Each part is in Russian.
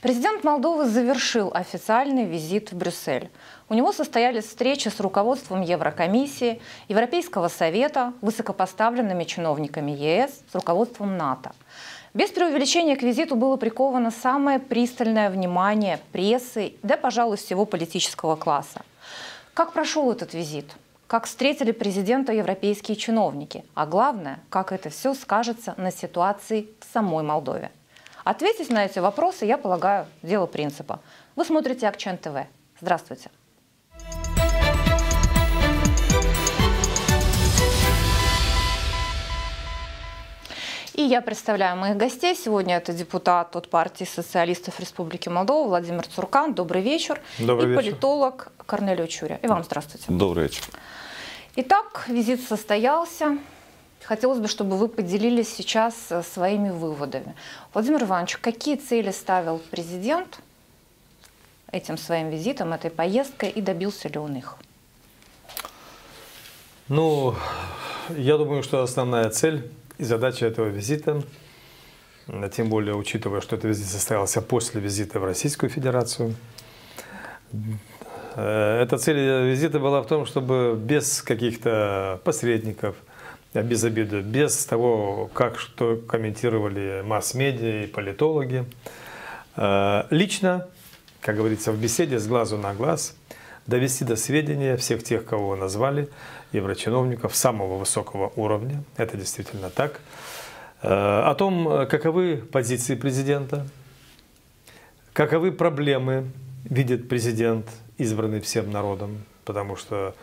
Президент Молдовы завершил официальный визит в Брюссель. У него состоялись встречи с руководством Еврокомиссии, Европейского совета, высокопоставленными чиновниками ЕС, с руководством НАТО. Без преувеличения к визиту было приковано самое пристальное внимание прессы, да, пожалуй, всего политического класса. Как прошел этот визит? Как встретили президента европейские чиновники? А главное, как это все скажется на ситуации в самой Молдове? Ответить на эти вопросы, я полагаю, дело принципа. Вы смотрите Акчен ТВ. Здравствуйте. И я представляю моих гостей. Сегодня это депутат от партии социалистов Республики Молдова Владимир Цуркан. Добрый вечер. Добрый и вечер. политолог Корнелио Чуря. И вам здравствуйте. Добрый вечер. Итак, визит состоялся. Хотелось бы, чтобы вы поделились сейчас э, своими выводами. Владимир Иванович, какие цели ставил президент этим своим визитом, этой поездкой, и добился ли он их? Ну, я думаю, что основная цель и задача этого визита, тем более учитывая, что этот визит состоялся после визита в Российскую Федерацию, э, эта цель визита была в том, чтобы без каких-то посредников – без обиды, без того, как что комментировали масс-медиа и политологи. Э, лично, как говорится, в беседе с глазу на глаз довести до сведения всех тех, кого назвали, еврочиновников самого высокого уровня, это действительно так, э, о том, каковы позиции президента, каковы проблемы видит президент, избранный всем народом, потому что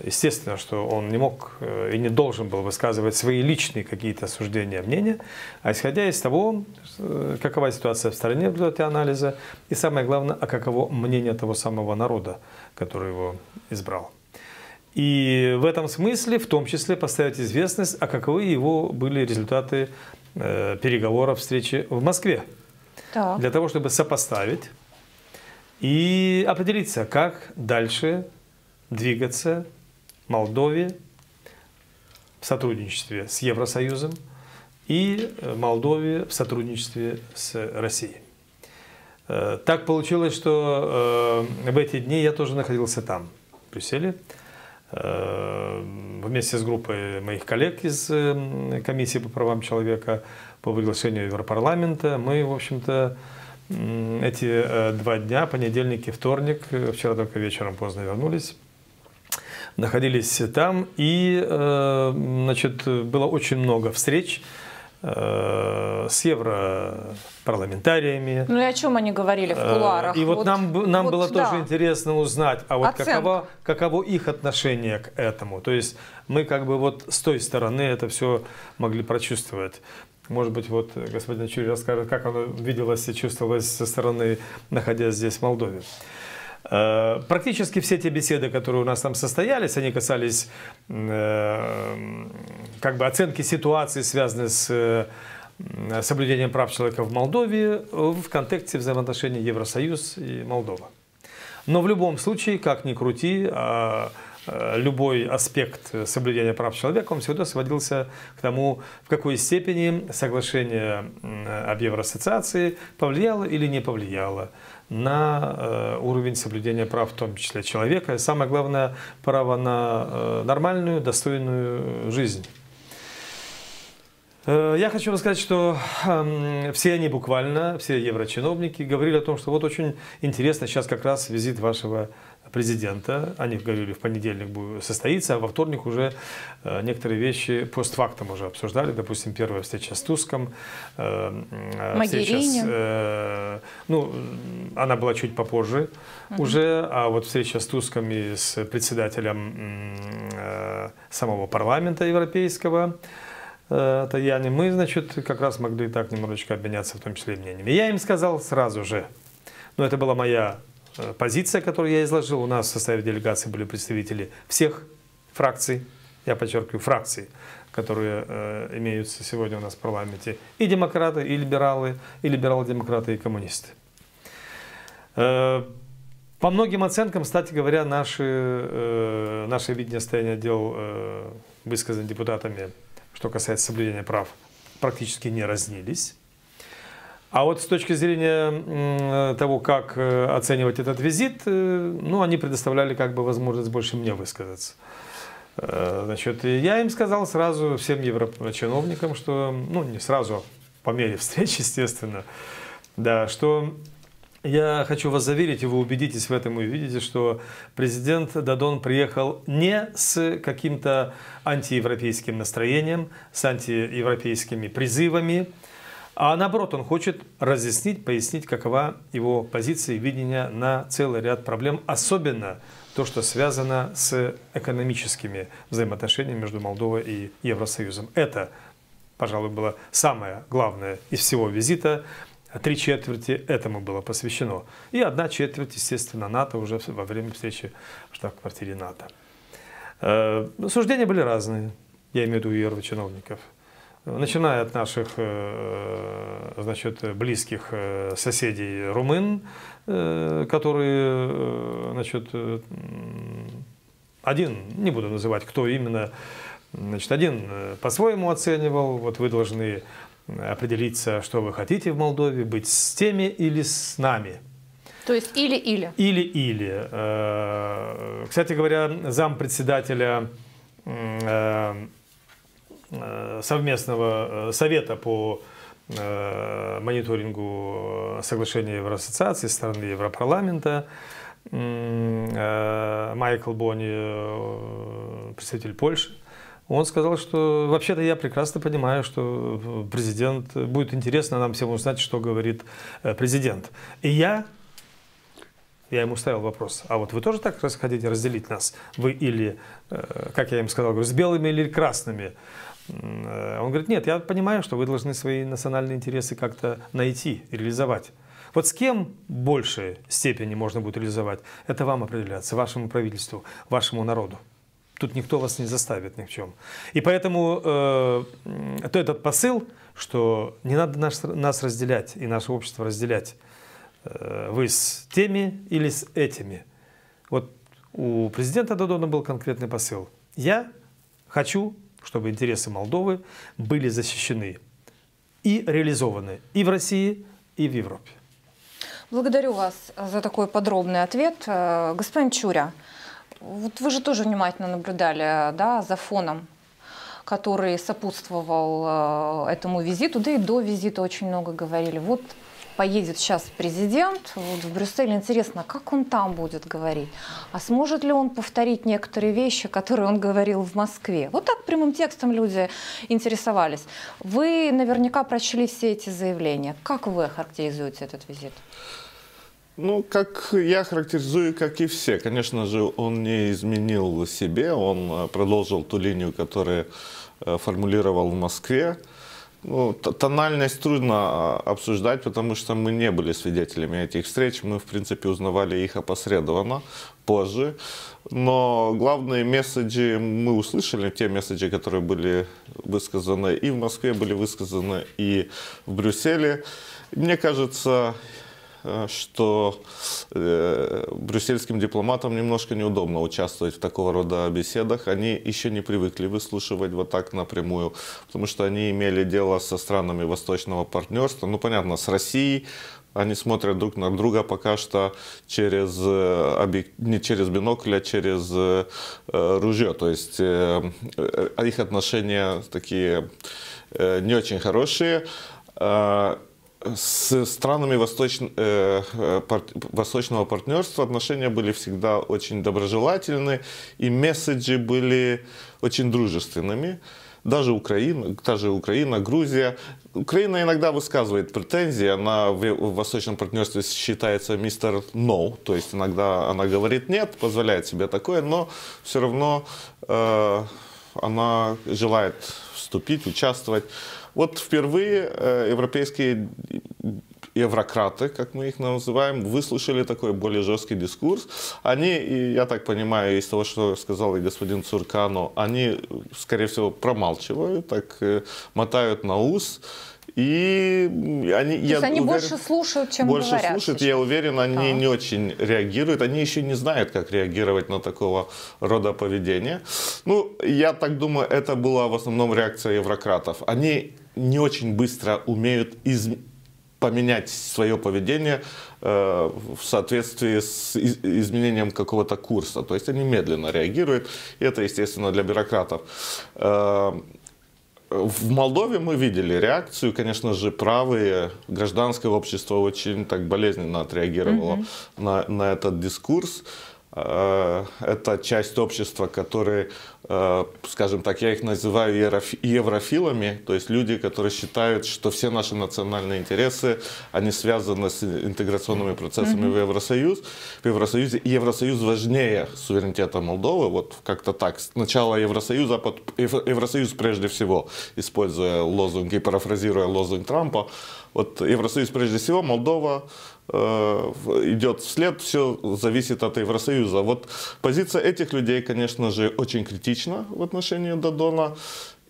Естественно, что он не мог э, и не должен был высказывать свои личные какие-то суждения, мнения, а исходя из того, э, какова ситуация в стране в результате анализа, и самое главное, а каково мнение того самого народа, который его избрал. И в этом смысле, в том числе, поставить известность, а каковы его были результаты э, переговоров, встречи в Москве. Так. Для того, чтобы сопоставить и определиться, как дальше двигаться Молдове в сотрудничестве с Евросоюзом и э, Молдове в сотрудничестве с Россией. Э, так получилось, что э, в эти дни я тоже находился там, в Брюсселе, вместе с группой моих коллег из Комиссии по правам человека по приглашению Европарламента. Мы, в общем-то, эти два дня, понедельник и вторник, вчера только вечером поздно вернулись, находились там, и э, значит, было очень много встреч э, с европарламентариями. Ну и о чем они говорили в э, кулуарах? И вот, вот нам, нам вот, было да. тоже интересно узнать, а вот каково, каково их отношение к этому. То есть мы как бы вот с той стороны это все могли прочувствовать. Может быть, вот господин Чури расскажет, как оно виделось и чувствовалось со стороны, находясь здесь в Молдове. Э, практически все те беседы, которые у нас там состоялись, они касались э, как бы оценки ситуации, связанной с э, соблюдением прав человека в Молдове в контексте взаимоотношений Евросоюз и Молдова. Но в любом случае, как ни крути, а, любой аспект соблюдения прав человека, он всегда сводился к тому, в какой степени соглашение об Евроассоциации повлияло или не повлияло на э, уровень соблюдения прав, в том числе человека. И самое главное, право на э, нормальную, достойную жизнь. Э, я хочу сказать, что эм, все они буквально, все еврочиновники говорили о том, что вот очень интересно сейчас как раз визит вашего президента. Они говорили, в понедельник будет состоится, а во вторник уже э, некоторые вещи постфактум уже обсуждали. Допустим, первая встреча с Туском. Э, э, встреча с, ну, она была чуть попозже угу. уже, а вот встреча с Туском и с председателем самого парламента европейского, Таяни, мы, значит, как раз могли так немножечко обменяться, в том числе и мнениями. Я им сказал сразу же, но это была моя позиция, которую я изложил. У нас в составе делегации были представители всех фракций, я подчеркиваю, фракций, которые э, имеются сегодня у нас в парламенте. И демократы, и либералы, и либерал-демократы, и коммунисты. Э, по многим оценкам, кстати говоря, наши, э, наше видение состояния дел, э, высказанные депутатами, что касается соблюдения прав, практически не разнились. А вот с точки зрения того, как э, оценивать этот визит, э, ну, они предоставляли как бы возможность больше мне высказаться. Э, значит, я им сказал сразу, всем европчиновникам, что, ну, не сразу, а по мере встречи, естественно, да, что я хочу вас заверить, и вы убедитесь в этом и увидите, что президент Дадон приехал не с каким-то антиевропейским настроением, с антиевропейскими призывами, а наоборот, он хочет разъяснить, пояснить, какова его позиция и видение на целый ряд проблем, особенно то, что связано с экономическими взаимоотношениями между Молдовой и Евросоюзом. Это, пожалуй, было самое главное из всего визита. Три четверти этому было посвящено. И одна четверть, естественно, НАТО уже во время встречи в штаб-квартире НАТО. Э, суждения были разные, я имею в виду еврочиновников. Начиная от наших э, значит, близких э, соседей румын, которые значит, один, не буду называть, кто именно, значит, один по-своему оценивал, вот вы должны определиться, что вы хотите в Молдове, быть с теми или с нами. То есть или-или? Или-или. Э, кстати говоря, зам председателя э, э, совместного совета по мониторингу соглашения Евроассоциации со стороны Европарламента Майкл Бони, представитель Польши, он сказал, что вообще-то я прекрасно понимаю, что президент, будет интересно нам всем узнать, что говорит э, президент. И я, я ему ставил вопрос, а вот вы тоже так хотите разделить нас? Вы или, э, как я им сказал, с белыми или красными? Э, он говорит, нет, я понимаю, что вы должны свои национальные интересы как-то найти реализовать. Вот с кем большей степени можно будет реализовать, это вам определяться, вашему правительству, вашему народу. Тут никто вас не заставит ни в чем. И поэтому э, то этот посыл, что не надо наш, нас разделять и наше общество разделять. Э, вы с теми или с этими. Вот у президента Додона был конкретный посыл. Я хочу, чтобы интересы Молдовы были защищены и реализованы и в России, и в Европе. Благодарю вас за такой подробный ответ. Э, господин Чуря, вот вы же тоже внимательно наблюдали да, за фоном который сопутствовал э, этому визиту, да и до визита очень много говорили. Вот поедет сейчас президент вот в Брюссель, интересно, как он там будет говорить? А сможет ли он повторить некоторые вещи, которые он говорил в Москве? Вот так прямым текстом люди интересовались. Вы наверняка прочли все эти заявления. Как вы характеризуете этот визит? Ну, как я характеризую, как и все. Конечно же, он не изменил себе, он э, продолжил ту линию, которую э, формулировал в Москве. Ну, тональность трудно а, обсуждать, потому что мы не были свидетелями этих встреч. Мы, в принципе, узнавали их опосредованно, позже. Но главные месседжи мы услышали, те месседжи, которые были высказаны и в Москве, были высказаны и в Брюсселе. Мне кажется, что э, брюссельским дипломатам немножко неудобно участвовать в такого рода беседах. Они еще не привыкли выслушивать вот так напрямую, потому что они имели дело со странами восточного партнерства. Ну, понятно, с Россией, они смотрят друг на друга пока что через, э, не через бинокль, а через э, ружье. То есть их отношения такие не очень хорошие с странами восточ... Э, восточного партнерства отношения были всегда очень доброжелательны, и месседжи были очень дружественными. Даже Украина, та же Украина, Грузия. Украина иногда высказывает претензии, она в восточном партнерстве считается мистер no, то есть иногда она говорит нет, позволяет себе такое, но все равно э, она желает вступить, участвовать. Вот впервые э, европейские еврократы, как мы их называем, выслушали такой более жесткий дискурс. Они, и я так понимаю, из того, что сказал и господин Цуркано, они, скорее всего, промалчивают, так э, мотают на ус. И они, То я есть они уверен, больше слушают, чем больше говорят. Больше слушают, сейчас. я уверен, они да. не очень реагируют. Они еще не знают, как реагировать на такого рода поведение. Ну, я так думаю, это была в основном реакция еврократов. Они не очень быстро умеют из, поменять свое поведение э, в соответствии с изменением какого-то курса. То есть они медленно реагируют, и это, естественно, для бюрократов. Э, в Молдове мы видели реакцию, конечно же, правые, гражданское общество очень так болезненно отреагировало mm-hmm. на, на этот дискурс. Э, это часть общества, которые, э, скажем так, я их называю еврофилами, то есть люди, которые считают, что все наши национальные интересы, они связаны с интеграционными процессами mm-hmm. в Евросоюз. В Евросоюзе и Евросоюз важнее суверенитета Молдовы, вот как-то так. Сначала Евросоюз, а потом Евросоюз прежде всего, используя лозунг и парафразируя лозунг Трампа, вот Евросоюз прежде всего, Молдова э, идет вслед, все зависит от Евросоюза. Вот позиция этих людей, конечно же, очень критична в отношении Додона.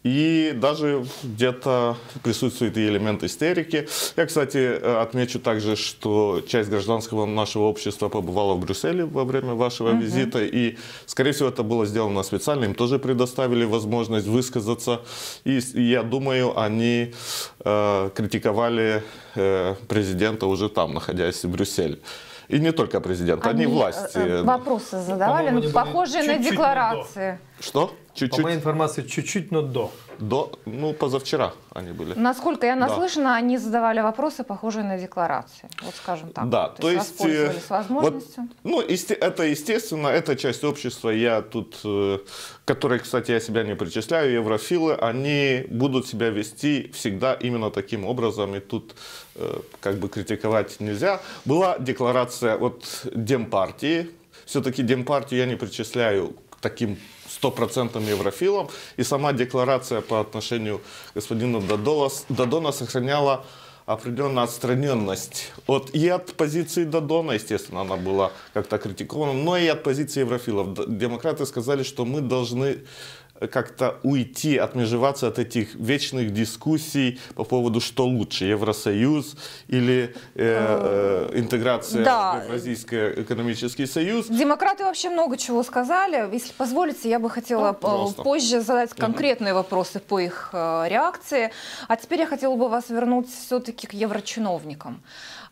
И даже где-то присутствует и элемент истерики. Я, кстати, отмечу также, что часть гражданского нашего общества побывала в Брюсселе во время вашего угу. визита. И, скорее всего, это было сделано специально. Им тоже предоставили возможность высказаться. И я думаю, они э, критиковали э, президента уже там, находясь в Брюсселе. И не только президент, они, они власти. Э, вопросы задавали, ну, похожие на декларации. Что? Чуть-чуть. По моей информации, чуть-чуть, но до. До, ну, позавчера они были. Насколько я наслышана, да. они задавали вопросы, похожие на декларации. Вот скажем так. Да, то, то есть, есть воспользовались возможностью. Вот, ну, это естественно, это часть общества. Я тут, э, которые, кстати, я себя не причисляю, еврофилы, они будут себя вести всегда именно таким образом. И тут э, как бы критиковать нельзя. Была декларация от Демпартии. Все-таки Демпартию я не причисляю таким стопроцентным еврофилом. И сама декларация по отношению к господину Додона, Додона сохраняла определенную отстраненность от, и от позиции Додона, естественно, она была как-то критикована, но и от позиции еврофилов. Демократы сказали, что мы должны как-то уйти, отмежеваться от этих вечных дискуссий по поводу, что лучше, Евросоюз или э, э, интеграция да. в Евразийский экономический союз. Демократы вообще много чего сказали. Если позволите, я бы хотела э, позже задать конкретные угу. вопросы по их э, реакции. А теперь я хотела бы вас вернуть все-таки к еврочиновникам.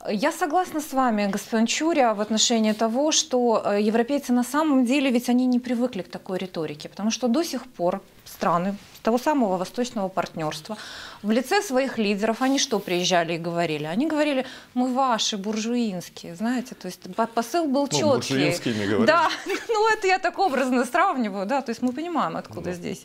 Я согласна с вами, господин Чуря, в отношении того, что э, европейцы на самом деле ведь они не привыкли к такой риторике, потому что до сих пор страны того самого восточного партнерства в лице своих лидеров, они что приезжали и говорили? Они говорили, мы ваши, буржуинские, знаете, то есть посыл был четкий. Ну, буржуинские не говорили. Да, ну это я так образно сравниваю, да, то есть мы понимаем, откуда да. здесь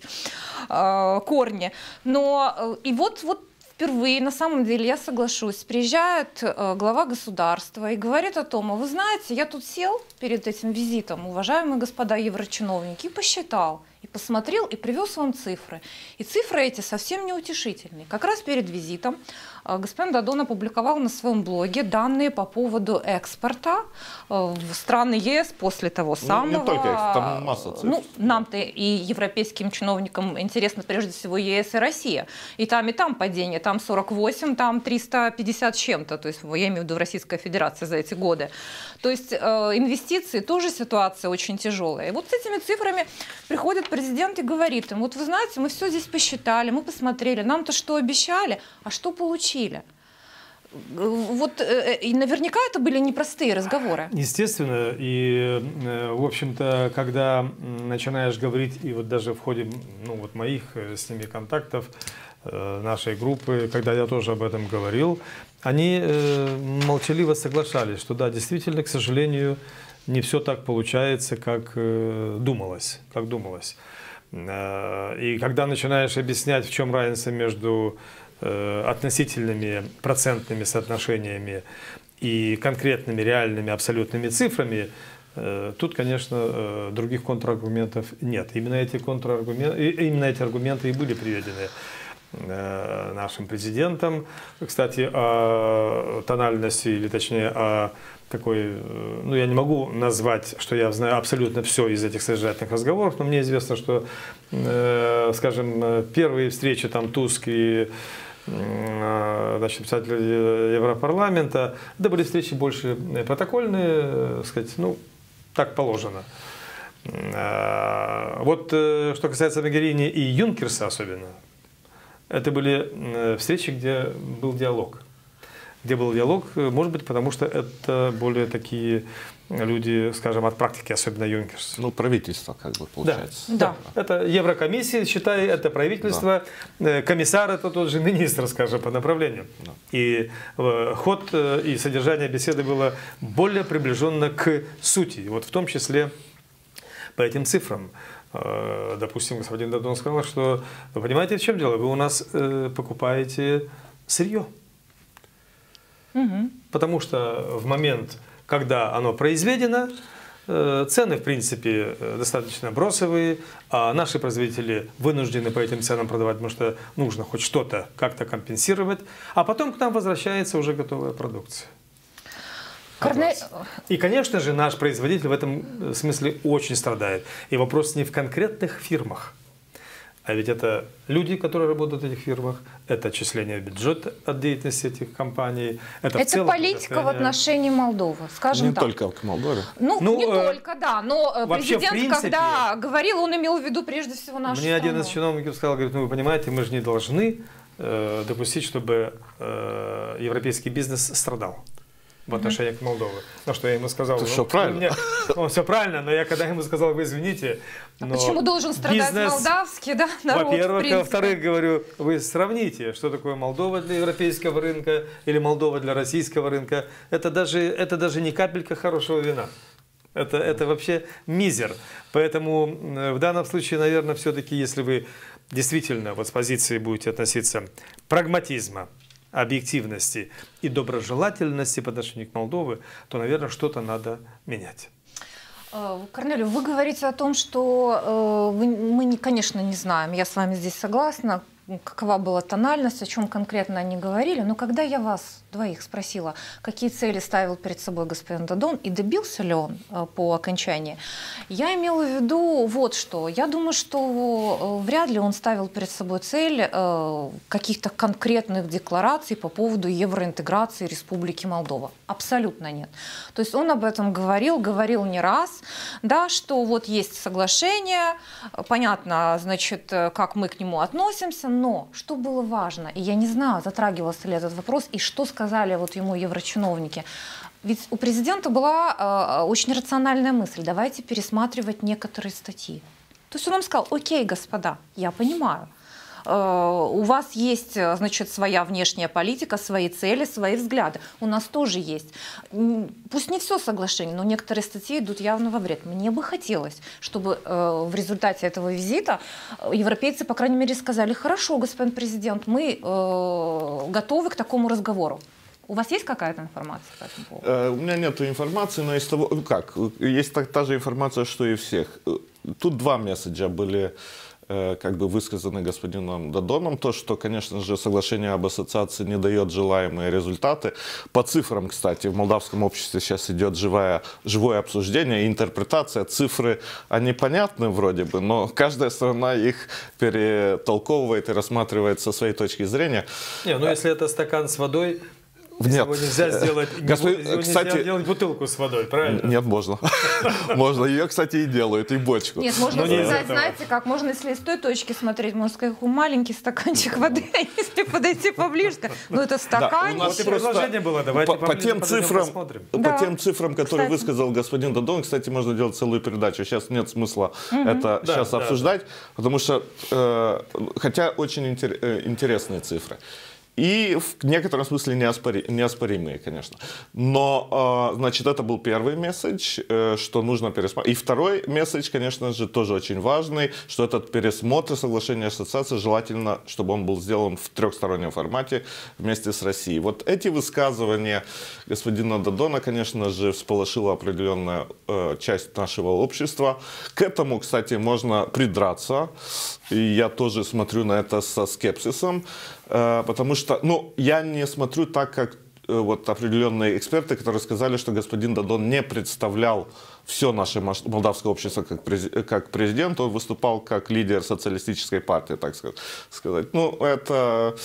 э, корни. Но э, и вот, вот впервые, на самом деле, я соглашусь, приезжает э, глава государства и говорит о том, а вы знаете, я тут сел перед этим визитом, уважаемые господа еврочиновники, и посчитал, посмотрел, и привез вам цифры. И цифры эти совсем неутешительные. Как раз перед визитом э, господин Дадон опубликовал на своем блоге данные по поводу экспорта э, в страны ЕС после того самого... Ну, не только экспорт, там масса цифр. Ну, нам-то и европейским чиновникам интересно прежде всего ЕС и Россия. И там, и там падение. Там 48, там 350 с чем-то. То есть я имею в виду в Российской Федерации за эти годы. То есть э, инвестиции тоже ситуация очень тяжелая. И вот с этими цифрами приходит президент и говорит им, вот вы знаете, мы все здесь посчитали, мы посмотрели, нам-то что обещали, а что получили? Вот э, и наверняка это были непростые разговоры. Естественно, и э, в общем-то, когда начинаешь говорить, и вот даже в ходе ну, вот моих э, с ними контактов, нашей группы, когда я тоже об этом говорил, они молчаливо соглашались, что да, действительно, к сожалению, не все так получается, как думалось, как думалось. И когда начинаешь объяснять, в чем разница между Э, относительными процентными соотношениями и конкретными реальными абсолютными цифрами, э, тут, конечно, э, других контраргументов нет. Именно эти, контраргументы, именно эти аргументы и были приведены нашим президентом. Кстати, о тональности, или точнее о такой, ну я не могу назвать, что я знаю абсолютно все из этих содержательных разговоров, но мне известно, что, скажем, первые встречи там Туск и Э, значит, председателя Европарламента. Это были встречи больше протокольные, э, сказать, ну, так положено. Э, вот что касается Магерини и Юнкерса особенно, это были встречи, где был диалог. где был диалог, может быть, потому что это более такие люди, скажем, от практики, особенно Юнкерс. Ну, правительство, как бы, получается. Да. да. Это Еврокомиссия, считай, это правительство, да. комиссар это тот же министр, скажем, по направлению. Да. И э, ход э, и содержание беседы было более приближенно к сути, вот в том числе по этим цифрам. Э, допустим, господин Дадон сказал, что вы понимаете, в чем дело? Вы у нас покупаете сырье. Угу. Потому что в момент когда оно произведено, э, цены, в принципе, э, достаточно бросовые, а наши производители вынуждены по этим ценам продавать, потому что нужно хоть что-то как-то компенсировать, а потом к нам возвращается уже готовая продукция. Корне... И, конечно же, наш производитель в этом э, смысле очень страдает. И вопрос не в конкретных фирмах, а ведь это люди, которые работают в этих фирмах, это отчисление бюджета от деятельности этих компаний. Это, это политика в отношении Молдовы, скажем не так. Не только к Молдове. Ну, ну не э, только, да. Но э, вообще, президент, принципе, когда говорил, он имел в виду прежде всего нашу Мне страну. один из чиновников сказал, говорит, ну вы понимаете, мы же не должны э, допустить, чтобы э, европейский бизнес страдал в отношении к Молдове. Ну, что я ему сказал. Ну, все правильно. Мне, ну, все правильно, но я когда ему сказал, вы извините, а почему должен страдать бизнес, молдавский да, народ, Во-первых, а во-вторых, говорю, вы сравните, что такое Молдова для европейского рынка или Молдова для российского рынка. Это даже, это даже не капелька хорошего вина. Это, это вообще мизер. Поэтому в данном случае, наверное, все-таки, если вы действительно вот с позиции будете относиться прагматизма, объективности и доброжелательности по отношению к Молдове, то, наверное, что-то надо менять. Э, Корнелю, вы говорите о том, что э, мы, конечно, не знаем, я с вами здесь согласна, какова была тональность, о чем конкретно они говорили. Но когда я вас двоих спросила, какие цели ставил перед собой господин Дадон и добился ли он э, по окончании, я имела в виду вот что. Я думаю, что э, вряд ли он ставил перед собой цель э, каких-то конкретных деклараций по поводу евроинтеграции Республики Молдова. Абсолютно нет. То есть он об этом говорил, говорил не раз, да, что вот есть соглашение, понятно, значит, как мы к нему относимся, но что было важно, и я не знаю, затрагивался ли этот вопрос, и что сказали вот ему еврочиновники. Ведь у президента была э, очень рациональная мысль, давайте пересматривать некоторые статьи. То есть он нам сказал, окей, господа, я понимаю, у вас есть, э, значит, своя внешняя политика, свои цели, свои взгляды. У нас тоже есть. Пусть не все соглашение, но некоторые статьи идут явно во вред. Мне бы хотелось, чтобы э, в результате этого визита европейцы, по крайней мере, сказали, хорошо, господин президент, мы готовы к такому разговору. У вас есть какая-то информация по этому поводу? У меня нет информации, но из того, как, есть та, та же информация, что и всех. Тут два месседжа были Э, как бы высказаны господином Дадоном, то, что, конечно же, соглашение об ассоциации не дает желаемые результаты. По цифрам, кстати, в молдавском обществе сейчас идет живое, живое обсуждение, интерпретация. Цифры, они понятны вроде бы, но каждая сторона их перетолковывает и рассматривает со своей точки зрения. Не, ну если это стакан с водой, нет. Его нельзя сделать, Господин, его кстати, нельзя делать бутылку с водой, правильно? Нет, можно. Можно. Ее, кстати, и делают, и бочку. Нет, можно сказать, знаете, как можно, если с той точки смотреть, можно сказать, маленький стаканчик воды, а если подойти поближе, ну это стаканчик. Вот и предложение было, давайте по тем цифрам, по тем цифрам, которые высказал господин Дадон, кстати, можно делать целую передачу. Сейчас нет смысла это сейчас обсуждать, потому что, э, хотя очень э, интересные цифры и в некотором смысле неоспори, неоспоримые, конечно. Но, а, значит, это был первый месседж, э, что нужно пересмотреть. И второй месседж, конечно же, тоже очень важный, что этот пересмотр соглашения ассоциации желательно, чтобы он был сделан в трехстороннем формате вместе с Россией. Вот эти высказывания господина Дадона, конечно же, всполошила определенная э, часть нашего общества. К этому, кстати, можно придраться. И я тоже смотрю на это со скепсисом. Э, потому что, ну, я не смотрю так, как э, вот определенные эксперты, которые сказали, что господин Дадон не представлял все наше молдавское общество как, как президент, он выступал как лидер социалистической партии, так сказать. Ну, это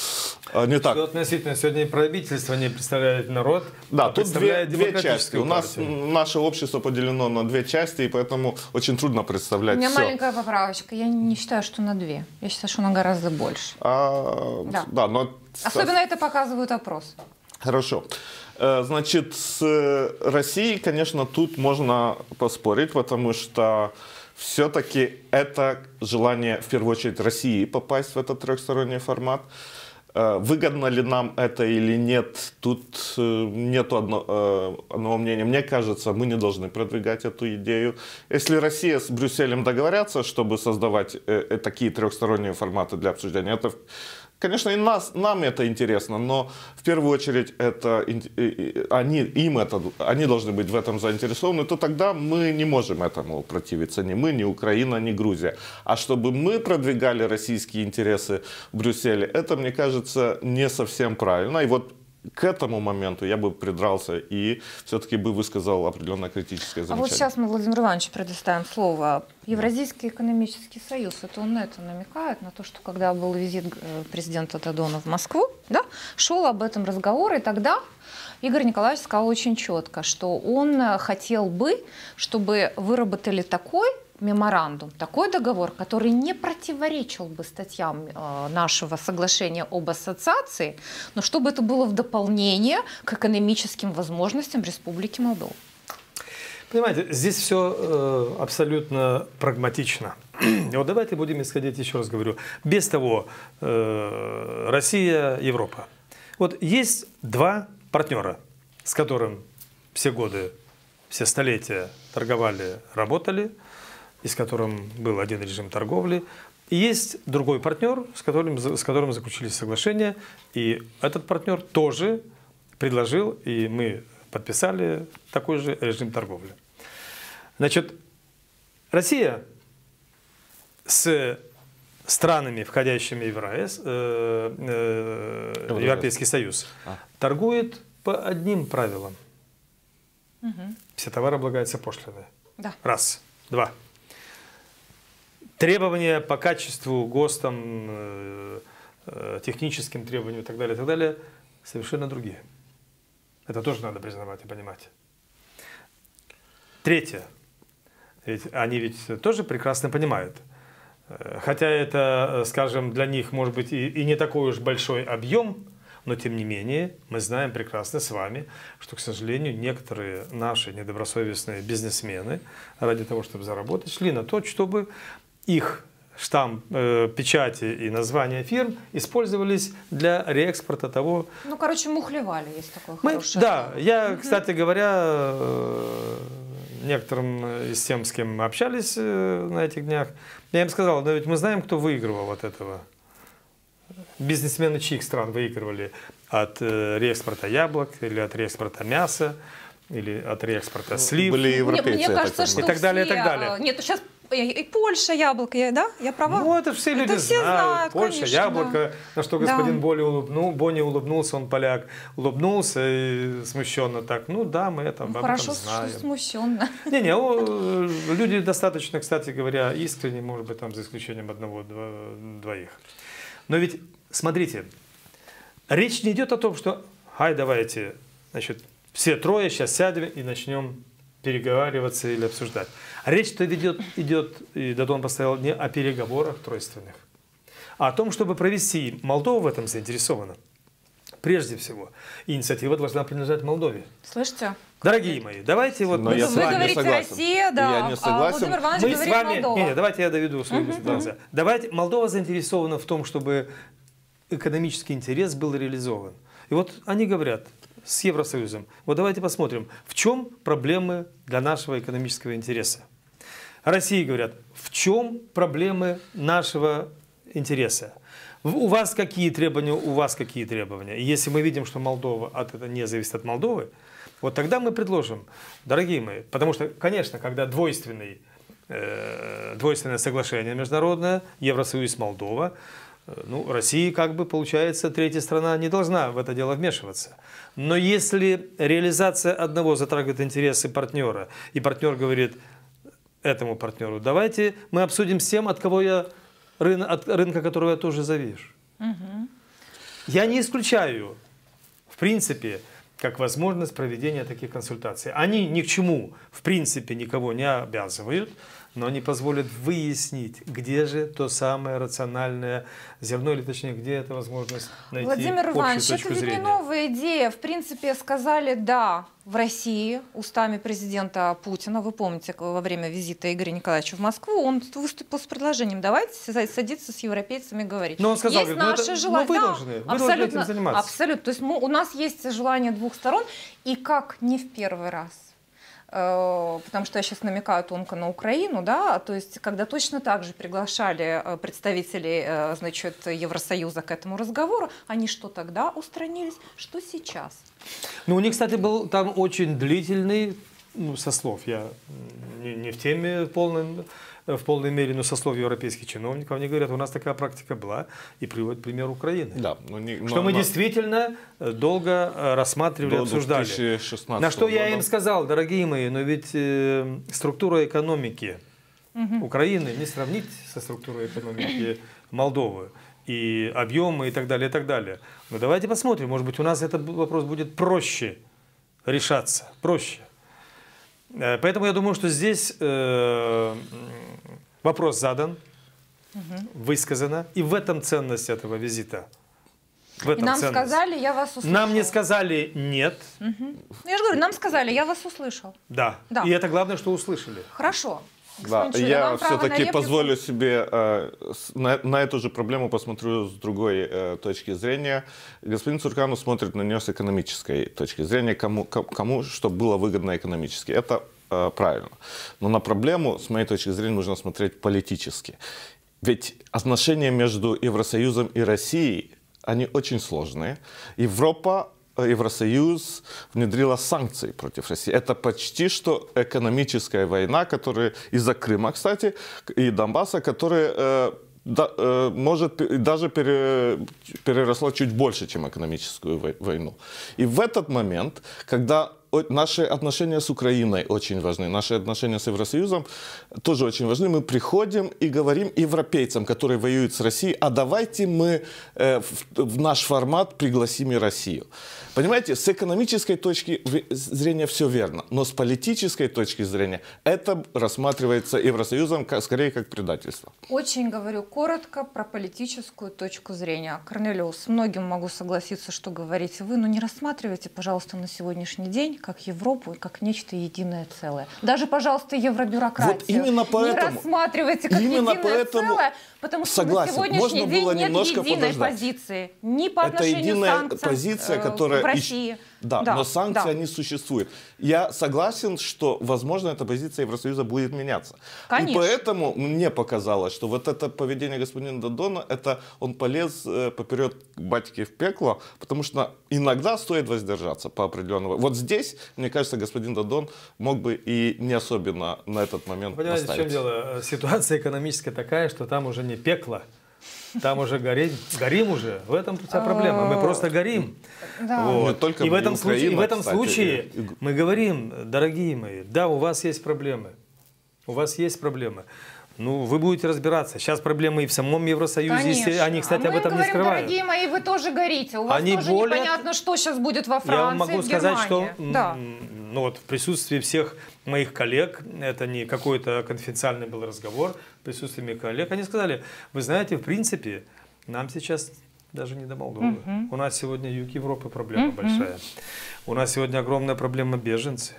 э, не так. Что относительно сегодня правительство не представляет народ, да, а тут две, две части. У нас наше общество поделено на две части, и поэтому очень трудно представлять У меня все. маленькая поправочка. Я не считаю, что на две. Я считаю, что на гораздо больше. А, да. да, но... Особенно это показывают опросы. Хорошо. Э, значит, с Россией, конечно, тут можно поспорить, потому что все-таки это желание, в первую очередь, России попасть в этот трехсторонний формат. Э, выгодно ли нам это или нет, тут э, нет одно, э, одного мнения. Мне кажется, мы не должны продвигать эту идею. Если Россия с Брюсселем договорятся, чтобы создавать такие трехсторонние форматы для обсуждения, это Конечно, и нас, нам это интересно, но в первую очередь это, они, им это, они должны быть в этом заинтересованы, то тогда мы не можем этому противиться, ни мы, ни Украина, ни Грузия. А чтобы мы продвигали российские интересы в Брюсселе, это, мне кажется, не совсем правильно. И вот к этому моменту я бы придрался и все-таки бы высказал определенное критическое замечание. А вот сейчас мы Владимиру Ивановичу предоставим слово. Евразийский экономический союз, это он на это намекает, на то, что когда был визит э, президента Дадона в Москву, да, шел об этом разговор, и тогда Игорь Николаевич сказал очень четко, что он э, хотел бы, чтобы выработали такой меморандум, такой договор, который не противоречил бы статьям э, нашего соглашения об ассоциации, но чтобы это было в дополнение к экономическим возможностям Республики Молдова. Понимаете, здесь все э, абсолютно прагматично. Вот давайте будем исходить, еще раз говорю, без того, э, Россия, Европа. Вот есть два партнера, с которым все годы, все столетия торговали, работали – и с которым был один режим торговли. И есть другой партнер, с которым, с которым заключили соглашение, и этот партнер тоже предложил, и мы подписали такой же режим торговли. Значит, Россия с странами, входящими в ЕВРАЭС, э, э, Европейский Союз, а. торгует по одним правилам. Угу. Все товары облагаются пошлиной. Да. Раз. Два требования по качеству, ГОСТам, э, э, техническим требованиям и так далее, и так далее, совершенно другие. Это тоже надо признавать и понимать. Третье. Ведь они ведь тоже прекрасно понимают. Э, хотя это, скажем, для них может быть и, и не такой уж большой объем, но тем не менее мы знаем прекрасно с вами, что, к сожалению, некоторые наши недобросовестные бизнесмены ради того, чтобы заработать, шли на то, чтобы их штамп, э, печати и названия фирм использовались для реэкспорта того. Ну, короче, мухлевали, есть такое Мы, хорошее. Да, я, кстати говоря, э, некоторым из тем, с кем мы общались э, на этих днях, я им сказал, да ведь мы знаем, кто выигрывал от этого. Бизнесмены чьих стран выигрывали от э, реэкспорта яблок или от реэкспорта мяса или от реэкспорта слив. Были европейцы, мне, мне кажется, что и так далее, и так далее. Нет, сейчас и Польша, яблоко, да? Я права? Ну, это все люди это все знают. знают Польша, конечно, яблоко. Да. На что господин да. Боли улыбнул, Бонни улыбнулся, он поляк, улыбнулся и смущенно так. Ну да, мы это ну, об хорошо, этом знаем. что смущенно. Не-не, люди достаточно, кстати говоря, искренне, может быть, там за исключением одного-двоих. Но ведь, смотрите, речь не идет о том, что, ай, давайте, значит, все трое сейчас сядем и начнем переговариваться или обсуждать. А речь-то идет, идет, и Дадон поставил не о переговорах тройственных, а о том, чтобы провести. Молдова в этом заинтересована. Прежде всего. инициатива должна принадлежать Молдове. Слышите? Дорогие мои, давайте вот... Но мы я с вами говорите согласен. Россия, да, я не согласен. а мы с вами... Молдова. Не, не, давайте я доведу свою мысль uh-huh, uh-huh. Давайте, Молдова заинтересована в том, чтобы экономический интерес был реализован. И вот они говорят, с Евросоюзом. Вот давайте посмотрим, в чем проблемы для нашего экономического интереса. России говорят, в чем проблемы нашего интереса. У вас какие требования, у вас какие требования. И если мы видим, что Молдова от этого не зависит от Молдовы, вот тогда мы предложим, дорогие мои, потому что, конечно, когда двойственный, э, двойственное соглашение международное, Евросоюз, Молдова, ну, Россия, как бы, получается, третья страна не должна в это дело вмешиваться. Но если реализация одного затрагивает интересы партнера, и партнер говорит этому партнеру, давайте мы обсудим с тем, от кого я рын, от рынка которого я тоже завижу. Угу. Я не исключаю, в принципе, как возможность проведения таких консультаций. Они ни к чему, в принципе, никого не обязывают, но они позволят выяснить, где же то самое рациональное зерно, или точнее, где эта возможность найти Владимир Иванович, это ведь зрения. не новая идея. В принципе, сказали «да» в России устами президента Путина. Вы помните, во время визита Игоря Николаевича в Москву он выступил с предложением «давайте садиться с европейцами и говорить». Но он сказал, есть говорит, ну наше это- желание. ну вы Да, должны, вы должны этим заниматься. Абсолютно. То есть мы- у нас есть желание двух сторон, и как не в первый раз потому что я сейчас намекаю тонко на Украину, да, то есть когда точно так же приглашали э, представителей, э, значит, Евросоюза к этому разговору, они что тогда устранились, что сейчас? Ну, у них, кстати, был там очень длительный, ну, со слов, я не, не в теме полной, в полной мере, но со слов европейских чиновников, они говорят, у нас такая практика была, и приводят пример Украины. Да, но не- Что но- мы но действительно э, долго э, рассматривали, до обсуждали. 2016 На что я года. им сказал, дорогие мои, но ведь э, структура экономики Украины не сравнить со структурой экономики Молдовы и объемы и так далее, и так далее. Но давайте посмотрим, может быть, у нас этот вопрос будет проще решаться, проще. Э, Поэтому я думаю, что здесь э, вопрос задан, высказано, и в этом ценность этого визита. В И этом нам ценность. сказали, я вас услышал. Нам не сказали нет, Я же говорю, нам сказали, я вас услышал. да. Да. И это главное, что услышали. Хорошо. Да, я все-таки позволю себе э, на, на эту же проблему посмотрю с другой э, точки зрения. Господин Цурканов смотрит на нее с экономической точки зрения, кому, ко- кому что было выгодно экономически. Это правильно. Но на проблему, с моей точки зрения, нужно смотреть политически. Ведь отношения между Евросоюзом и Россией, они очень сложные. Европа э, Евросоюз внедрила санкции против России. Это почти что экономическая война, которая из-за Крыма, кстати, и Донбасса, которая э, да- э, может даже пере- переросла чуть больше, чем экономическую вой- войну. И в этот момент, когда наши отношения с Украиной очень важны, наши отношения с Евросоюзом тоже очень важны. Мы приходим и говорим европейцам, которые воюют с Россией, а давайте мы э, в, в наш формат пригласим и Россию. Понимаете, с экономической точки зрения все верно, но с политической точки зрения это рассматривается Евросоюзом скорее как предательство. Очень говорю коротко про политическую точку зрения. Корнелиус, многим могу согласиться, что говорите вы, но не рассматривайте, пожалуйста, на сегодняшний день как Европу, как нечто единое целое. Даже, пожалуйста, евробюрократию. Вот именно поэтому- Не рассматривайте как именно единое поэтому целое, потому что согласен, на сегодняшний можно день было нет немножко единой подождать. позиции. Ни по Это единая санкциям позиция, э, которая... в ищ- России. Да, но санкции, да. они существуют. Я согласен, что, возможно, эта позиция Евросоюза будет меняться. Конечно. И поэтому мне показалось, что вот это поведение господина Додона, это он полез э, поперед батьки в пекло, потому что иногда стоит воздержаться по определенному. Вот здесь, мне кажется, господин Додон мог бы и не особенно на этот момент Понимаете, в чем дело? Ситуация экономическая такая, что там уже не пекло, там уже горим, горим уже. В этом вся проблема. Мы просто горим. Да. Вот. Не только и в этом случае, и в Украина, этом кстати, случае и- мы говорим, дорогие мои, да, у вас есть проблемы. У вас есть проблемы. Ну, вы будете разбираться. Сейчас проблемы и в самом Евросоюзе. Конечно. Они, кстати, а об этом не говорим, скрывают. дорогие мои, вы тоже горите. У вас Они тоже более- непонятно, что сейчас будет во Франции, Я вам могу сказать, что Германии. Да. ну вот в присутствии всех моих коллег, это не какой-то конфиденциальный был разговор, в присутствии моих коллег, они сказали, вы знаете, в принципе, нам сейчас даже не до Молдовы. У нас сегодня юг Европы проблема большая. У нас сегодня огромная проблема беженцы.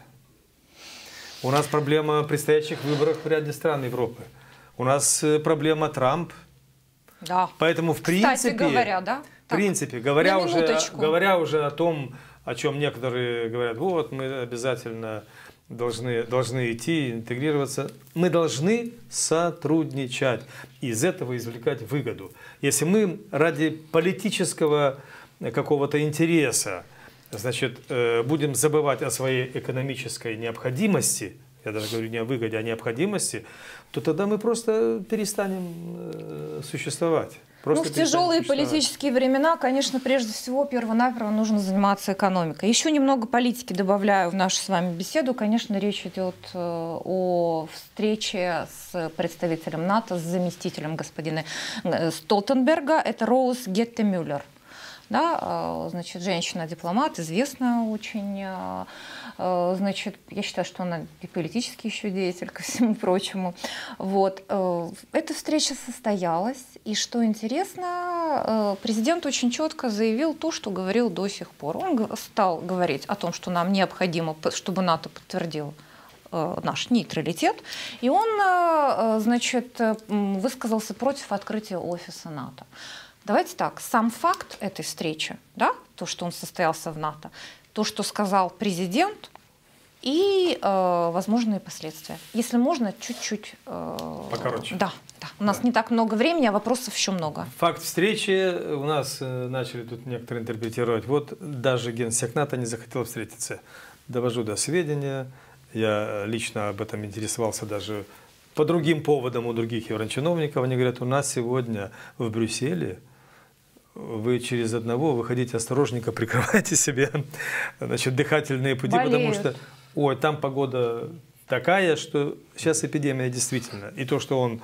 У нас проблема предстоящих выборов в ряде стран Европы. У нас э, проблема Трамп. Да. Поэтому, в принципе, Кстати говоря, да? в Так, принципе, говоря уже, говоря уже о том, о чем некоторые говорят, вот мы обязательно должны, должны идти, интегрироваться, мы должны сотрудничать, из этого извлекать выгоду. Если мы ради политического какого-то интереса значит, э, будем забывать о своей экономической необходимости, я даже говорю не о выгоде, а о необходимости, то тогда мы просто перестанем э, существовать. Ну, Просто в перестанем тяжелые политические времена, конечно, прежде всего, перво-наперво нужно заниматься экономикой. Еще немного политики добавляю в нашу с вами беседу. Конечно, речь идет э, о встрече с представителем НАТО, с заместителем господина э, Столтенберга. Это Роуз Гетте Мюллер. Да, э, значит, женщина-дипломат, известная очень, э, э, значит, я считаю, что она и политический еще деятель, ко всему прочему. Вот. Эта встреча состоялась, и что интересно, президент очень четко заявил то, что говорил до сих пор. Он стал говорить о том, что нам необходимо, чтобы НАТО подтвердил наш нейтралитет. И он, значит, высказался против открытия офиса НАТО. Давайте так, сам факт этой встречи, да, то, что он состоялся в НАТО, то, что сказал президент, и э, возможные последствия. Если можно, чуть-чуть... Э, Покороче. Да, да. У нас да. не так много времени, а вопросов еще много. Факт встречи у нас э, начали тут некоторые интерпретировать. Вот даже генсек НАТО не захотел встретиться. Довожу до сведения. Я лично об этом интересовался даже по другим поводам у других еврочиновников. Они говорят, у нас сегодня в Брюсселе вы через одного выходите осторожненько, прикрывайте себе значит, дыхательные пути, Болеют. потому что ой, там погода такая, что сейчас эпидемия действительно. И то, что он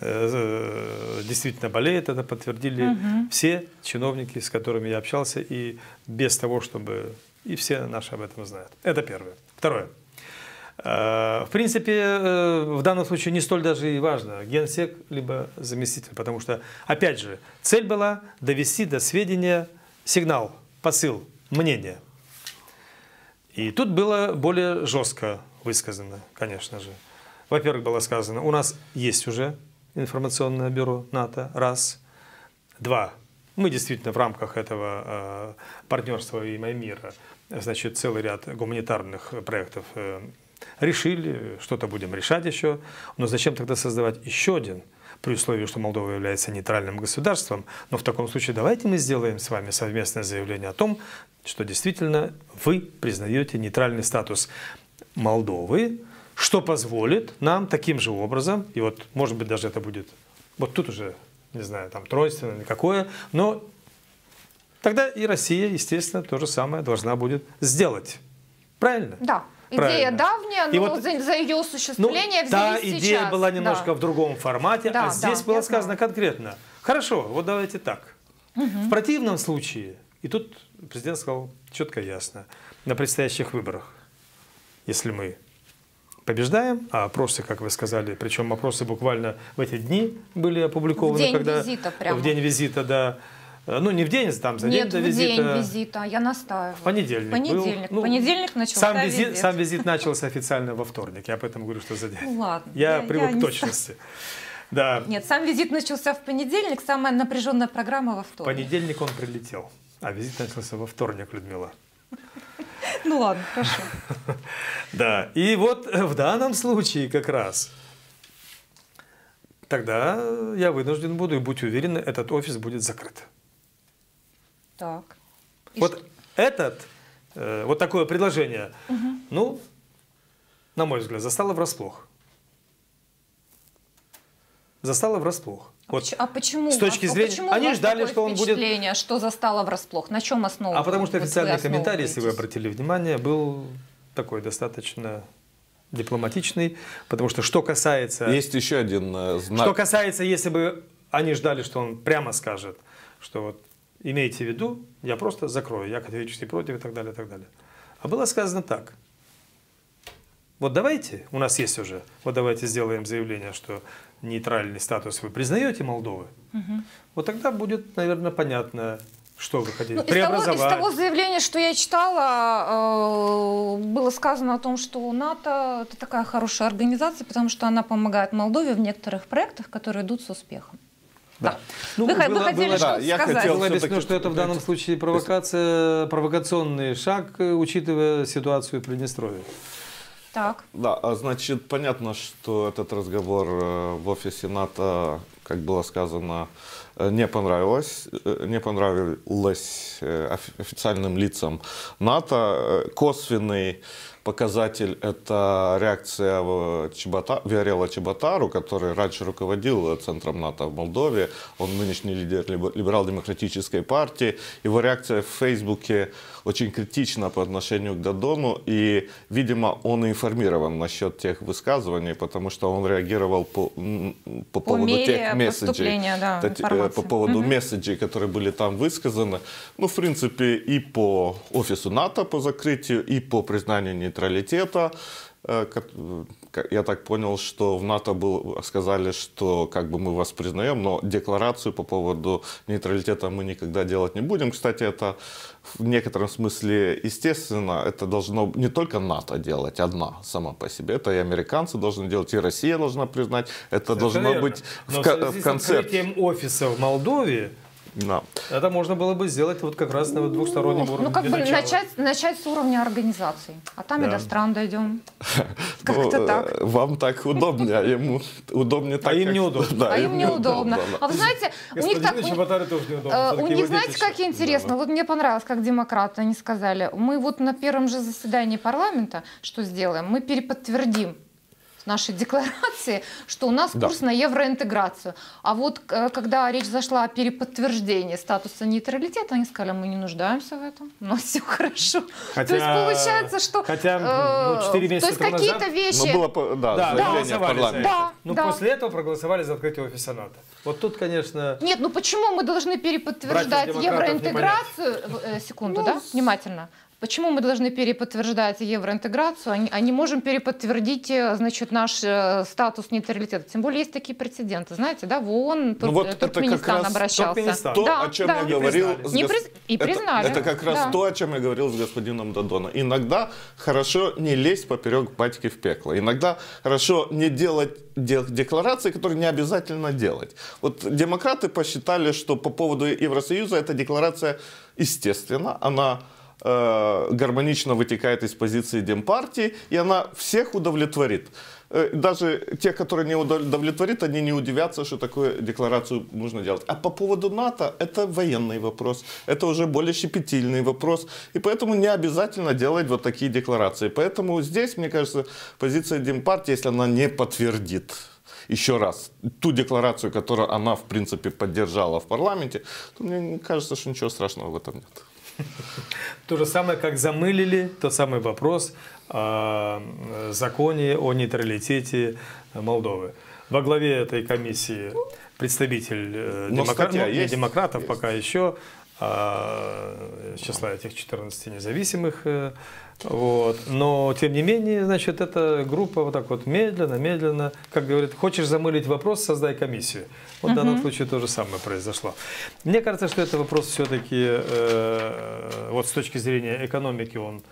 э, действительно болеет, это подтвердили угу. все чиновники, с которыми я общался, и без того, чтобы... И все наши об этом знают. Это первое. Второе. Э, в принципе, э, в данном случае не столь даже и важно, генсек либо заместитель, потому что, опять же, цель была довести до сведения сигнал, посыл, мнение. И тут было более жестко высказано, конечно же. Во-первых, было сказано, у нас есть уже информационное бюро НАТО, раз. Два, мы действительно в рамках этого э, партнерства и мира, значит, целый ряд гуманитарных проектов решили, что-то будем решать еще, но зачем тогда создавать еще один, при условии, что Молдова является нейтральным государством, но в таком случае давайте мы сделаем с вами совместное заявление о том, что действительно вы признаете нейтральный статус Молдовы, что позволит нам таким же образом, и вот может быть даже это будет, вот тут уже, не знаю, там тройственное, какое, но тогда и Россия, естественно, то же самое должна будет сделать. Правильно? Да. Идея давняя, но вот, за, за ее осуществление ну, Да, идея сейчас. была немножко да. в другом формате, да, а здесь да, было сказано знаю. конкретно. Хорошо, вот давайте так. Угу. В противном случае, и тут президент сказал четко ясно, на предстоящих выборах, если мы побеждаем, а опросы, как вы сказали, причем опросы буквально в эти дни были опубликованы, в день когда визита прямо. в день визита, да, ну, не в день, там, за Нет, день до визита. Нет, в день визита, я настаиваю. В понедельник. Понедельник. Был, ну, понедельник начался сам визит, визит. Сам визит начался официально во вторник, я поэтому говорю, что за день. Ну, ладно. Я, я привык я к точности. Да. Нет, сам визит начался в понедельник, самая напряженная программа во вторник. В понедельник он прилетел, а визит начался во вторник, Людмила. Ну ладно, хорошо. Да, и вот в данном случае как раз тогда я вынужден буду, и будь уверены, этот офис будет закрыт. Так. И вот что? этот, э, вот такое предложение, угу. ну, на мой взгляд, застало врасплох. Застало врасплох. А, вот. а почему? С точки а зрения, почему они ждали, что он будет. что застало врасплох. На чем основано? А потому что официальный комментарий, если вы обратили внимание, был такой достаточно дипломатичный, потому что что касается... Есть еще один э, знак. Что касается, если бы они ждали, что он прямо скажет, что вот имейте в виду, я просто закрою, я категорически против и так далее, и так далее. А было сказано так. Вот давайте, у нас есть уже, вот давайте сделаем заявление, что нейтральный статус вы признаете Молдовы. Угу. Вот тогда будет, наверное, понятно, что вы хотите? Ну, Преобразовать. Из того, из того заявления, что я читала, э, было сказано о том, что НАТО это такая хорошая организация, потому что она помогает Молдове в некоторых проектах, которые идут с успехом. Да. Ну, вы, было, вы хотели было, что да, я сказать? Хотел объясню, что это в данном случае провокация, провокационный шаг, учитывая ситуацию в Приднестровье. Так. Да, а значит, понятно, что этот разговор э, в офисе НАТО, как было сказано, э, не понравилось, э, не понравилось официальным лицам НАТО. Косвенный показатель – это реакция Чебота, Виарела Чеботару, который раньше руководил центром НАТО в Молдове. Он нынешний лидер либерал-демократической партии. Его реакция в Фейсбуке очень критична по отношению к Дадону. И, видимо, он информирован насчет тех высказываний, потому что он реагировал по, по, по поводу тех месседжей, да, э, по поводу угу. месседжей, которые были там высказаны. Ну, в принципе, и по офису НАТО по закрытию, и по признанию нейтралитета. Я так понял, что в НАТО был, сказали, что как бы мы вас признаем, но декларацию по поводу нейтралитета мы никогда делать не будем. Кстати, это в некотором смысле естественно, это должно не только НАТО делать одна сама по себе, это и американцы должны делать, и Россия должна признать, это, это должно верно. быть в, в, в концепте. офиса в Молдове да. Это можно было бы сделать вот как раз на двухстороннем ну, уровне. Ну, как бы начать, начать с уровня организации, а там да. и до стран дойдем. Как-то ну, так. Э, вам так удобнее, а ему удобнее так. А им неудобно. а им неудобно. А вы знаете, у них так... Э, у них, знаете, как интересно, вот мне понравилось, как демократы, они сказали, мы вот на первом же заседании парламента что сделаем? Мы переподтвердим нашей декларации, что у нас да. курс на евроинтеграцию. А вот э, когда речь зашла о переподтверждении статуса нейтралитета, они сказали, мы не нуждаемся в этом, у нас все хорошо. Хотя, то есть получается, что... Хотя ну, 4 э, месяца То есть какие-то вещи... Ну, было, да, да, да, в парламенте. Да, Но да. после этого проголосовали за открытие офиса НАТО. Вот тут, конечно... Нет, ну почему мы должны переподтверждать евроинтеграцию? Э, секунду, ну, да? Внимательно. Почему мы должны переподтверждать евроинтеграцию, а не, можем переподтвердить э, значит, наш э, статус нейтралитета? Тем более есть такие прецеденты. Знаете, да, в ООН ну, вот Туркменистан обращался. Туркменистан. То, да, о чем да. я говорил. Не приз... И признали. Это, это как раз да. то, о чем я говорил с господином Дадоном. Иногда хорошо не лезть поперек батьки в пекло. Иногда хорошо не делать декларации, которые не обязательно делать. Вот демократы посчитали, что по поводу Евросоюза эта декларация естественно, она Э, гармонично вытекает из позиции Демпартии, и она всех удовлетворит. Э, даже те, которые не удовлетворит, они не удивятся, что такую декларацию нужно делать. А по поводу НАТО, это военный вопрос, это уже более щепетильный вопрос, и поэтому не обязательно делать вот такие декларации. Поэтому здесь, мне кажется, позиция Демпартии, если она не подтвердит еще раз ту декларацию, которую она, в принципе, поддержала в парламенте, то мне кажется, что ничего страшного в этом нет. То же самое, как замылили тот самый вопрос о законе о нейтралитете Молдовы. Во главе этой комиссии представитель э, демократ, ну, есть, демократов есть. пока еще, а, числа этих 14 независимых э, вот. Но, тем не менее, значит, эта группа вот так вот медленно, медленно, как говорит, хочешь замылить вопрос, создай комиссию. Вот в данном случае то же самое произошло. Мне кажется, что это вопрос все-таки, э, вот с точки зрения экономики, он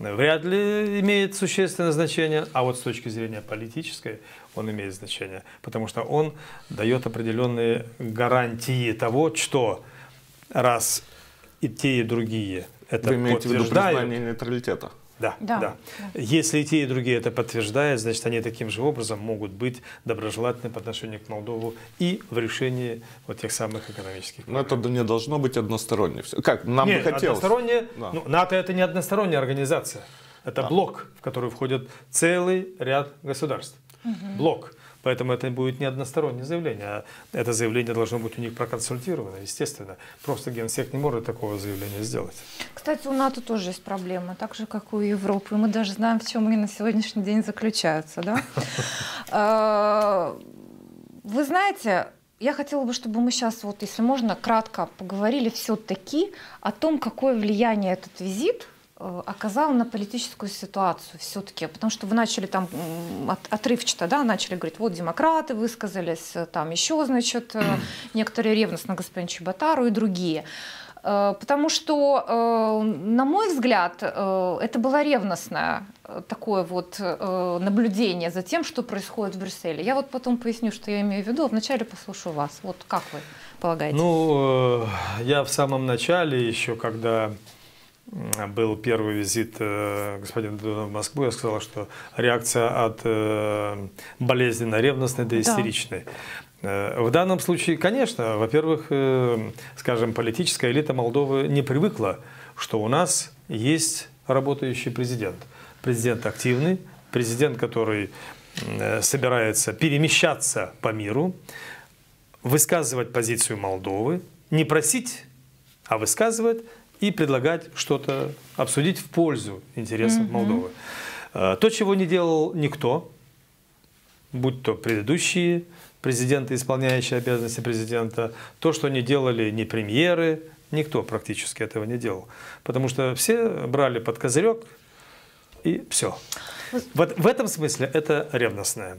вряд ли имеет существенное значение, а вот с точки зрения политической он имеет значение, потому что он дает определенные гарантии того, что раз и те, и другие это Вы имеете в виду признание нейтралитета? Да, да, да. Если и те, и другие это подтверждают, значит, они таким же образом могут быть доброжелательны по отношению к Молдову и в решении вот тех самых экономических проблем. Но это не должно быть односторонне. Как нам Нет, бы хотелось. Односторонне, да. ну, НАТО это не односторонняя организация. Это да. блок, в который входит целый ряд государств. Угу. Блок. Поэтому это будет не одностороннее заявление, а это заявление должно быть у них проконсультировано, естественно. Просто генсек не может такого заявления сделать. Кстати, у НАТО тоже есть проблема, так же, как у Европы. Мы даже знаем, в чем они на сегодняшний день заключаются. Да? А, вы знаете, я хотела бы, чтобы мы сейчас, вот, если можно, кратко поговорили все-таки о том, какое влияние этот визит оказал на политическую ситуацию все-таки, потому что вы начали там от, отрывчато, да, начали говорить, вот демократы высказались, э, там еще, значит, э, некоторые ревностно господин Чеботару и другие. Потому что, на мой взгляд, это было ревностное такое вот наблюдение за тем, что происходит в Брюсселе. Я вот потом поясню, что я имею в виду, а вначале послушаю вас. Вот как вы полагаете? Ну, я в самом начале еще, когда был первый визит э, господина Дудона в Москву, я сказал, что реакция от э, болезненно-ревностной до истеричной. Да. Э, в данном случае, конечно, во-первых, скажем, политическая элита Молдовы не привыкла, что у нас есть работающий президент – президент активный, президент, который собирается перемещаться по миру, высказывать позицию Молдовы, не просить, а высказывать и предлагать что-то обсудить в пользу интересов mm-hmm. Молдовы. Э, то, чего не делал никто, будь то предыдущие президенты, исполняющие обязанности президента, то, что не делали ни премьеры, никто практически этого не делал. Потому что все брали под козырек и все. Вот в этом смысле это ревностное.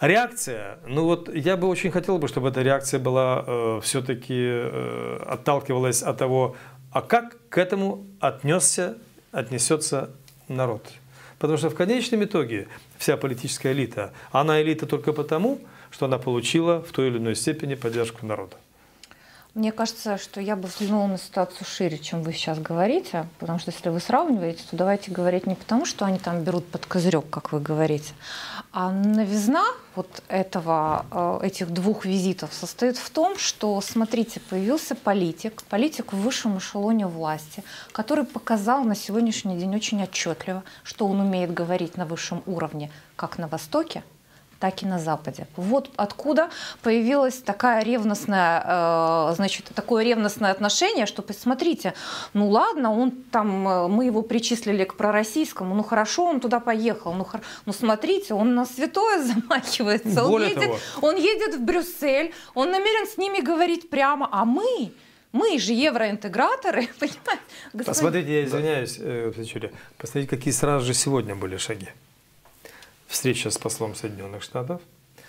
Реакция, ну вот я бы очень хотел бы, чтобы эта реакция была э, все-таки э, отталкивалась от того, а как к этому отнесся, отнесется народ. Потому что в конечном итоге вся политическая элита, она элита только потому, что она получила в той или иной степени поддержку народа. Мне кажется, что я бы взглянула на ситуацию шире, чем вы сейчас говорите, потому что если вы сравниваете, то давайте говорить не потому, что они там берут под козырек, как вы говорите, а новизна вот этого, э, этих двух визитов состоит в том, что, смотрите, появился политик, политик в высшем эшелоне власти, который показал на сегодняшний день очень отчетливо, что он умеет говорить на высшем уровне как на Востоке, так и на Западе. Вот откуда появилось такая ревностная, э, значит, такое ревностное отношение, что посмотрите, ну ладно, он там, э, мы его причислили к пророссийскому, ну хорошо, он туда поехал, ну, хор... ну смотрите, он на святое замахивается, он едет, того. он едет в Брюссель, он намерен с ними говорить прямо, а мы, мы же евроинтеграторы, понимаете? Господин... Посмотрите, я извиняюсь, э, посмотрите, какие сразу же сегодня были шаги встреча с послом Соединенных Штатов,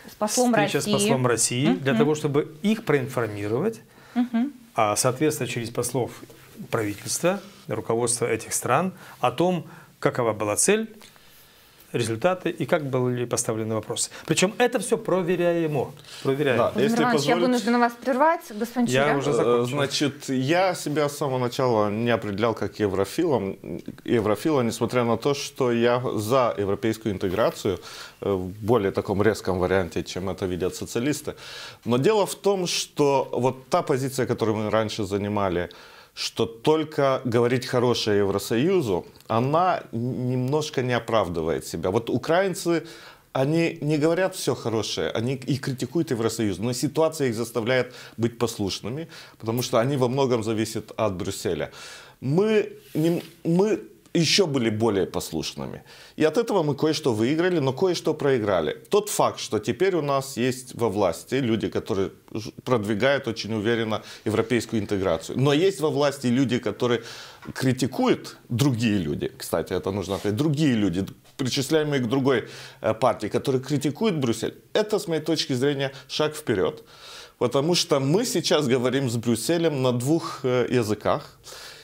с послом встреча России. с послом России, mm-hmm. для того, чтобы их проинформировать, mm-hmm. а соответственно через послов правительства, руководства этих стран о том, какова была цель результаты и как были поставлены вопросы. Причем это все проверяемо. проверяемо. Да, если позволить... я вынуждена вас прервать, господин Я Чуря. уже закончил. Значит, я себя с самого начала не определял как еврофилом, еврофила, несмотря на то, что я за европейскую интеграцию э, в более таком резком варианте, чем это видят социалисты. Но дело в том, что вот та позиция, которую мы раньше занимали, что только говорить хорошее Евросоюзу, она немножко не оправдывает себя. Вот украинцы, они не говорят все хорошее, они и критикуют Евросоюз, но ситуация их заставляет быть послушными, потому что они во многом зависят от Брюсселя. Мы, не, мы еще были более послушными. И от этого мы кое-что выиграли, но кое-что проиграли. Тот факт, что теперь у нас есть во власти люди, которые продвигают очень уверенно европейскую интеграцию. Но есть во власти люди, которые критикуют другие люди, кстати, это нужно сказать, другие люди, причисляемые к другой э, партии, которые критикуют Брюссель. Это, с моей точки зрения, шаг вперед. Потому что мы сейчас говорим с Брюсселем на двух э, языках.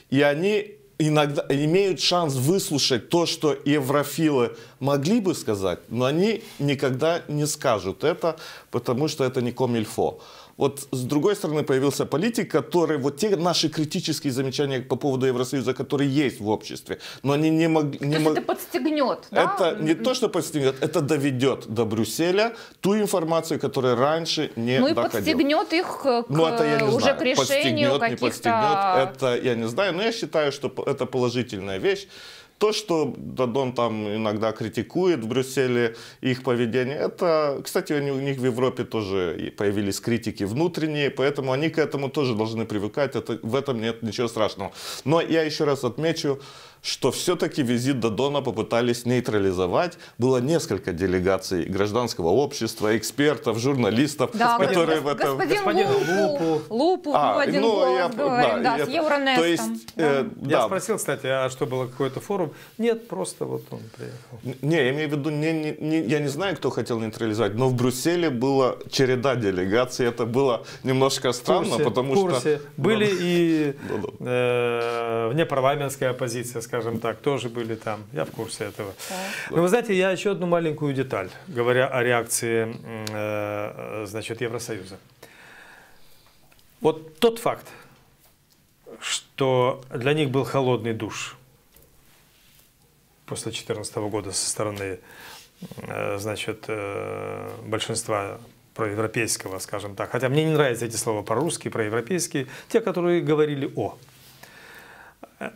И они иногда имеют шанс выслушать то, что еврофилы могли бы сказать, но они никогда не скажут это, потому что это не комильфо. Вот с другой стороны появился политик, который вот те наши критические замечания по поводу Евросоюза, которые есть в обществе, но они не могли... Не мог... это подстегнет, да? Это не то, что подстегнет, это доведет до Брюсселя ту информацию, которая раньше не Ну и доходила. подстегнет их к, ну, это я не уже знаю. к решению каких-то... не подстегнет, это я не знаю, но я считаю, что это положительная вещь. То, что Дадон там иногда критикует в Брюсселе их поведение, это, кстати, у них в Европе тоже появились критики внутренние, поэтому они к этому тоже должны привыкать, это, в этом нет ничего страшного. Но я еще раз отмечу, что все-таки визит Дадона попытались нейтрализовать. Было несколько делегаций гражданского общества, экспертов, журналистов, да, которые в этом... Господин, Лупу. Лупу, а, один ну, голос я, говорим, да, да, с Евронестом. То есть, да. Э, я да. спросил, кстати, а что было какой-то форум? Нет, просто вот он приехал. Не, я имею в виду, не, не, не, я не знаю, кто хотел нейтрализовать, но в Брюсселе была череда делегаций, это было немножко странно, курсе, потому курсе. что... Были да. и э, внепарламентская оппозиция, скажем скажем так, тоже были там. Я в курсе этого. Но вы знаете, я еще одну маленькую деталь, говоря о реакции э, значит, Евросоюза. Вот тот факт, что для них был холодный душ после 2014 года со стороны э, значит, э, большинства проевропейского, скажем так. Хотя мне не нравятся эти слова по-русски, проевропейские. Те, которые говорили о.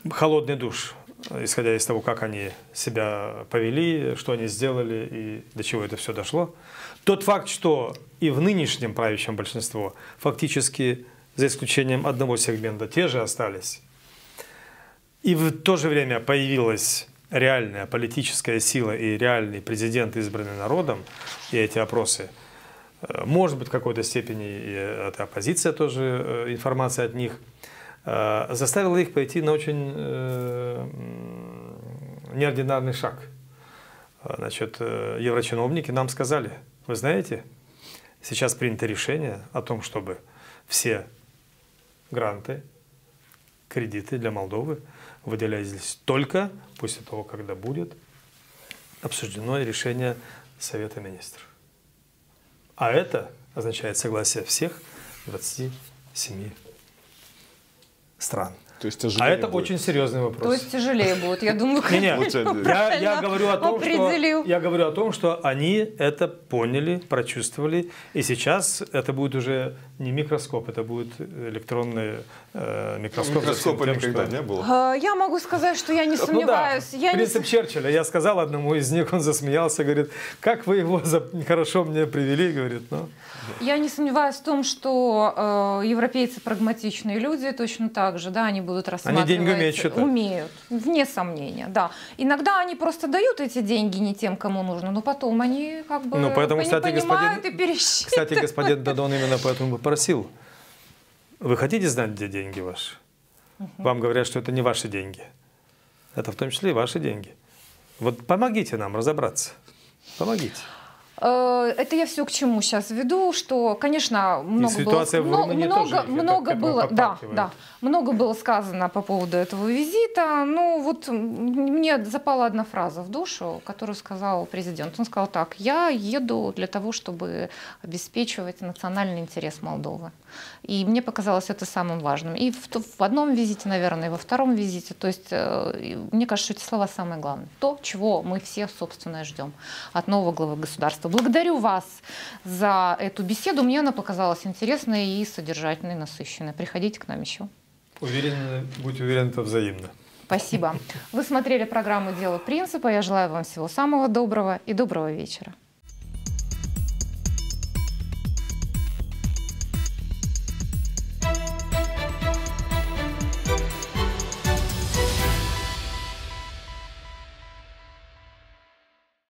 Холодный душ исходя из того, как они себя повели, что они сделали и до чего это все дошло. Тот факт, что и в нынешнем правящем большинство фактически, за исключением одного сегмента, те же остались. И в то же время появилась реальная политическая сила и реальный президент, избранный народом, и эти опросы, э, может быть, в какой-то степени и эта оппозиция тоже, э, информация от них, э, заставила их пойти на очень неординарный шаг. Значит, еврочиновники нам сказали, вы знаете, сейчас принято решение о том, чтобы все гранты, кредиты для Молдовы выделялись только после того, когда будет обсуждено решение Совета Министров. А это означает согласие всех 27 стран. То есть а это будет. очень серьезный вопрос. То есть тяжелее будет, я думаю. Не, я, я, говорю о том, что, я говорю о том, что они это поняли, прочувствовали, и сейчас это будет уже не микроскоп, это будет электронный э, микроскоп. Микроскопа тем, никогда что... не было. А, я могу сказать, что я не сомневаюсь. Ну, да. я Принцип не... Черчилля. Я сказал одному из них, он засмеялся, говорит, как вы его за... хорошо мне привели, говорит, ну. Я не сомневаюсь в том, что э, европейцы прагматичные люди, точно так же, да, они будут рассматривать. Они деньги умеют считать. Умеют, вне сомнения, да. Иногда они просто дают эти деньги не тем, кому нужно, но потом они как бы ну, поэтому, кстати, понимают господин, и пересчитывают. Кстати, господин Дадон именно поэтому попросил. Вы хотите знать, где деньги ваши? Угу. Вам говорят, что это не ваши деньги. Это в том числе и ваши деньги. Вот помогите нам разобраться. Помогите. Э, это я все к чему сейчас веду, что, конечно, много ситуация было, в много, тоже много было, да, да, много было сказано по поводу этого визита. Ну вот мне запала одна фраза в душу, которую сказал президент. Он сказал так: я еду для того, чтобы обеспечивать национальный интерес Молдовы. И мне показалось это самым важным. И в, в одном визите, наверное, и во втором визите. То есть э, мне кажется, эти слова самое главное. То, чего мы все, собственно, ждем от нового главы государства. Благодарю вас за эту беседу. Мне она показалась интересной и содержательной, насыщенной. Приходите к нам еще. Уверены, будь уверен, это взаимно. Спасибо. Вы смотрели программу «Дело принципа». Я желаю вам всего самого доброго и доброго вечера.